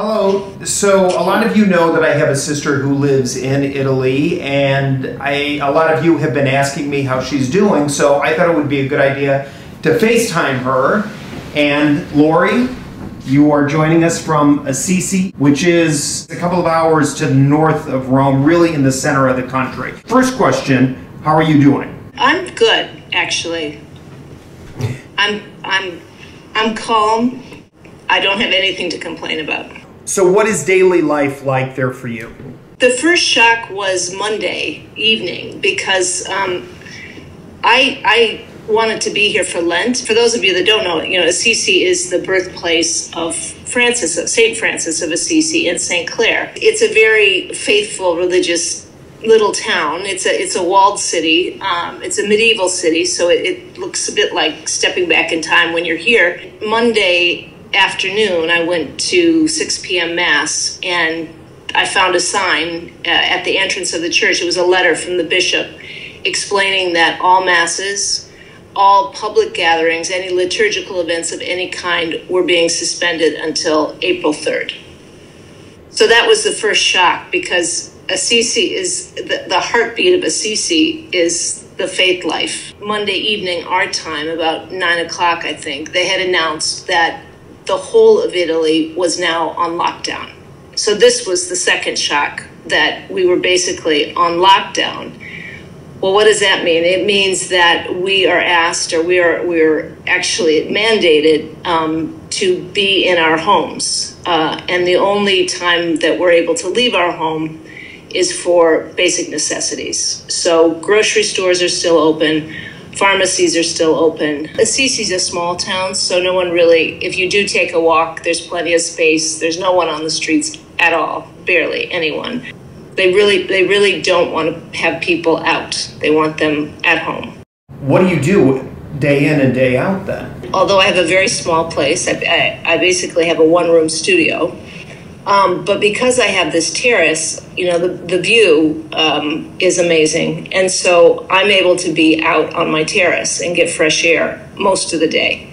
Hello. So a lot of you know that I have a sister who lives in Italy, and I a lot of you have been asking me how she's doing. So I thought it would be a good idea to FaceTime her. And Lori, you are joining us from Assisi, which is a couple of hours to the north of Rome, really in the center of the country. First question: How are you doing? I'm good, actually. I'm I'm I'm calm. I don't have anything to complain about. So, what is daily life like there for you? The first shock was Monday evening because um, I I wanted to be here for Lent. For those of you that don't know, you know Assisi is the birthplace of Francis, of Saint Francis of Assisi, and Saint Clare. It's a very faithful religious little town. It's a it's a walled city. Um, it's a medieval city, so it, it looks a bit like stepping back in time when you're here. Monday afternoon, I went to 6 p.m. Mass and I found a sign uh, at the entrance of the church. It was a letter from the bishop explaining that all Masses, all public gatherings, any liturgical events of any kind were being suspended until April 3rd. So that was the first shock because Assisi is the, the heartbeat of Assisi is the faith life. Monday evening, our time, about nine o'clock, I think, they had announced that the whole of Italy was now on lockdown. So this was the second shock that we were basically on lockdown. Well, what does that mean? It means that we are asked, or we are we're actually mandated um, to be in our homes, uh, and the only time that we're able to leave our home is for basic necessities. So grocery stores are still open pharmacies are still open. Assisi's a small town, so no one really, if you do take a walk, there's plenty of space. There's no one on the streets at all, barely anyone. They really, they really don't want to have people out. They want them at home. What do you do day in and day out then? Although I have a very small place, I, I, I basically have a one room studio. Um, but because I have this terrace, you know, the, the view um, is amazing. And so I'm able to be out on my terrace and get fresh air most of the day.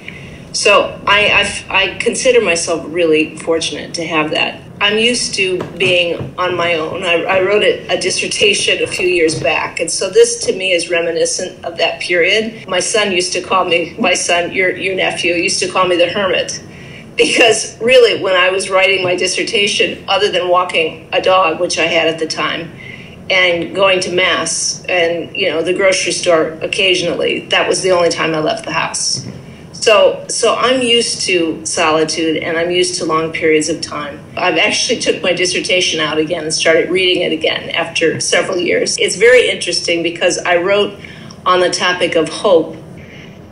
So I, I, I consider myself really fortunate to have that. I'm used to being on my own. I, I wrote a, a, dissertation a few years back, and so this to me is reminiscent of that period. My son used to call me, my son, your, your nephew, used to call me the hermit because really when i was writing my dissertation other than walking a dog which i had at the time and going to mass and you know the grocery store occasionally that was the only time i left the house. So so i'm used to solitude and i'm used to long periods of time. I've actually took my dissertation out again and started reading it again after several years. It's very interesting because i wrote on the topic of hope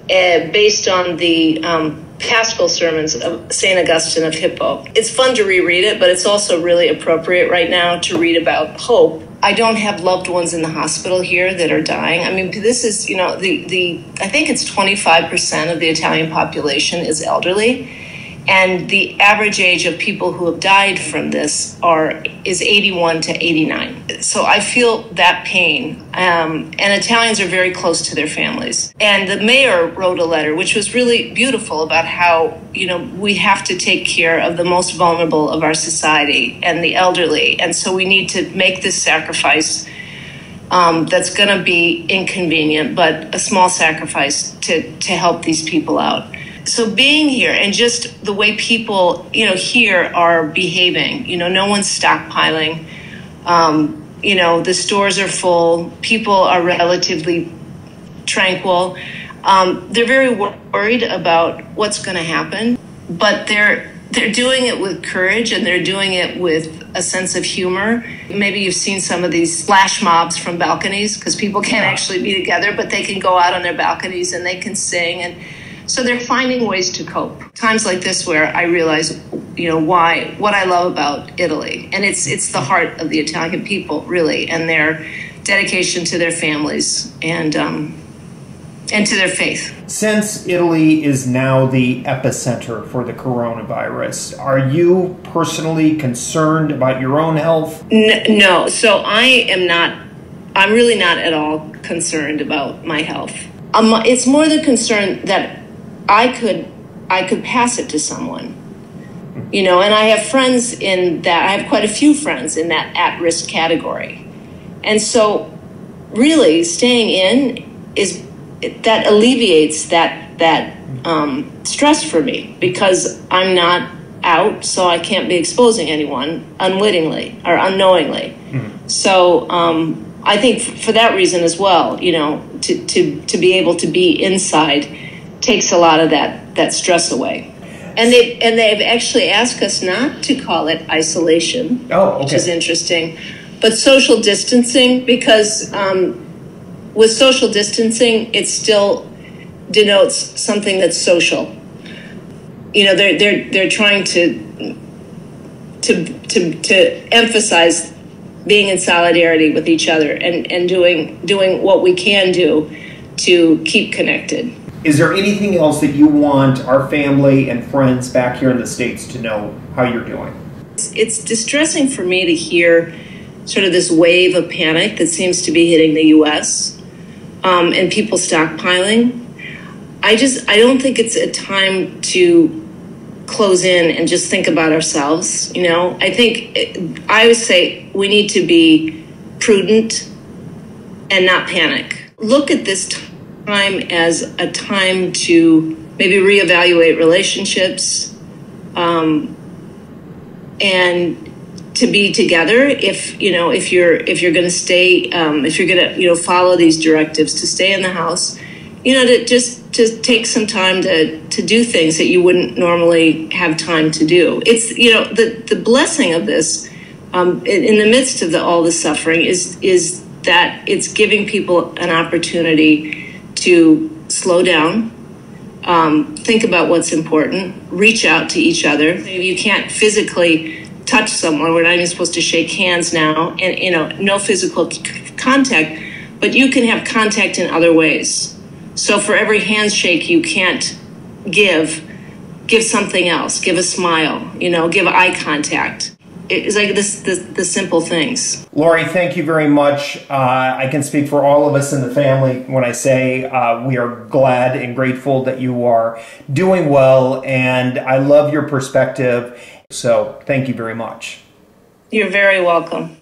uh, based on the um, pastoral sermons of St. Augustine of Hippo. It's fun to reread it, but it's also really appropriate right now to read about hope. I don't have loved ones in the hospital here that are dying. I mean, this is, you know, the, the I think it's 25% of the Italian population is elderly and the average age of people who have died from this are is 81 to 89 so i feel that pain. Um, and italians are very close to their families. And the mayor wrote a letter which was really beautiful about how you know we have to take care of the most vulnerable of our society and the elderly. And so we need to make this sacrifice um, that's going to be inconvenient but a small sacrifice to to help these people out so being here and just the way people you know here are behaving you know no one's stockpiling. Um, you know the stores are full. People are relatively tranquil. Um, they're very worried about what's going to happen but they're they're doing it with courage and they're doing it with a sense of humor. Maybe you've seen some of these flash mobs from balconies because people can't actually be together, but they can go out on their balconies and they can sing and so they're finding ways to cope. Times like this where I realize, you know, why what I love about Italy, and it's it's the heart of the Italian people, really, and their dedication to their families and um, and to their faith. Since Italy is now the epicenter for the coronavirus, are you personally concerned about your own health? no. So I am not. I'm really not at all concerned about my health. Um, it's more the concern that I could I could pass it to someone. You know, and I have friends in that, I have quite a few friends in that at risk category. And so, really, staying in is that alleviates that, that um, stress for me because I'm not out, so I can't be exposing anyone unwittingly or unknowingly. Mm-hmm. So um, I think for that reason as well, you know, to, to, to be able to be inside takes a lot of that, that stress away. And they and they've actually asked us not to call it isolation, oh, okay. which is interesting, but social distancing because um, with social distancing, it still denotes something that's social you know they're they're they're trying to to to to emphasize being in solidarity with each other and and doing doing what we can do to keep connected. Is there anything else that you want our family and friends back here in the states to know how you're doing? It's, distressing for me to hear sort of this wave of panic that seems to be hitting the U.S. Um, and people stockpiling. I just I don't think it's a time to close in and just think about ourselves. You know, I think I would say we need to be prudent and not panic. Look at this time as a time to maybe reevaluate relationships um, and to be together if you know if you're if you're going to stay um, if you're going to you know follow these directives to stay in the house you know to just to take some time to to do things that you wouldn't normally have time to do. It's you know the the blessing of this um, in, in, the midst of the, all the suffering is is that it's giving people an opportunity to slow down, um, think about what's important, reach out to each other. You can't physically touch someone. We're not even supposed to shake hands now, and you know no physical contact, but you can have contact in other ways so for every handshake you can't give, give something else. Give a smile. You know, give eye contact. It's like this, the, the simple things. Lori, thank you very much. Uh, I can speak for all of us in the family when I say uh, we are glad and grateful that you are doing well, and I love your perspective. So, thank you very much. You're very welcome.